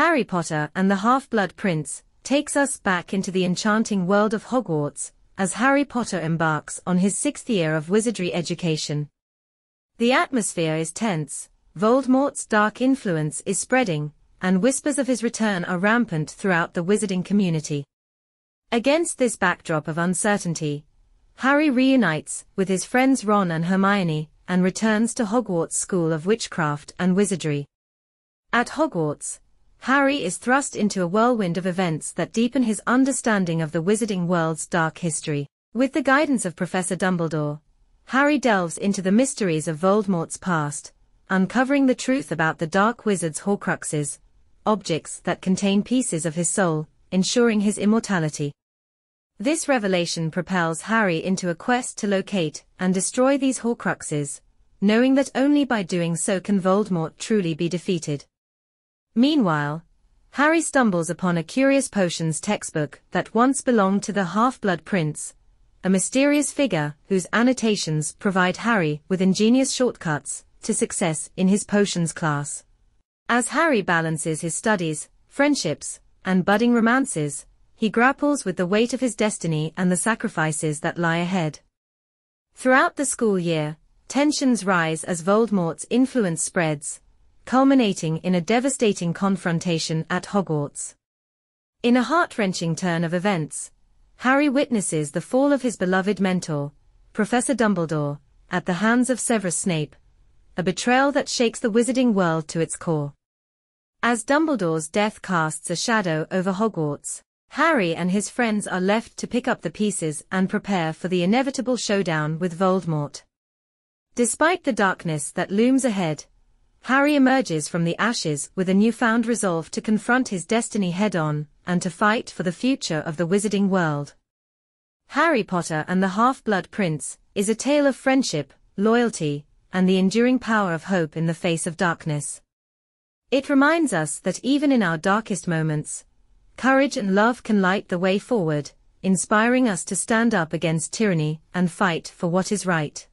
Harry Potter and the Half-Blood Prince takes us back into the enchanting world of Hogwarts as Harry Potter embarks on his sixth year of wizardry education. The atmosphere is tense, Voldemort's dark influence is spreading, and whispers of his return are rampant throughout the wizarding community. Against this backdrop of uncertainty, Harry reunites with his friends Ron and Hermione and returns to Hogwarts School of Witchcraft and Wizardry. At Hogwarts, Harry is thrust into a whirlwind of events that deepen his understanding of the wizarding world's dark history. With the guidance of Professor Dumbledore, Harry delves into the mysteries of Voldemort's past, uncovering the truth about the Dark Wizard's Horcruxes, objects that contain pieces of his soul, ensuring his immortality. This revelation propels Harry into a quest to locate and destroy these Horcruxes, knowing that only by doing so can Voldemort truly be defeated. Meanwhile, Harry stumbles upon a curious potions textbook that once belonged to the Half-Blood Prince, a mysterious figure whose annotations provide Harry with ingenious shortcuts to success in his potions class. As Harry balances his studies, friendships, and budding romances, he grapples with the weight of his destiny and the sacrifices that lie ahead. Throughout the school year, tensions rise as Voldemort's influence spreads, culminating in a devastating confrontation at Hogwarts. In a heart-wrenching turn of events, Harry witnesses the fall of his beloved mentor, Professor Dumbledore, at the hands of Severus Snape, a betrayal that shakes the wizarding world to its core. As Dumbledore's death casts a shadow over Hogwarts, Harry and his friends are left to pick up the pieces and prepare for the inevitable showdown with Voldemort. Despite the darkness that looms ahead, Harry emerges from the ashes with a newfound resolve to confront his destiny head-on and to fight for the future of the wizarding world. Harry Potter and the Half-Blood Prince is a tale of friendship, loyalty, and the enduring power of hope in the face of darkness. It reminds us that even in our darkest moments, courage and love can light the way forward, inspiring us to stand up against tyranny and fight for what is right.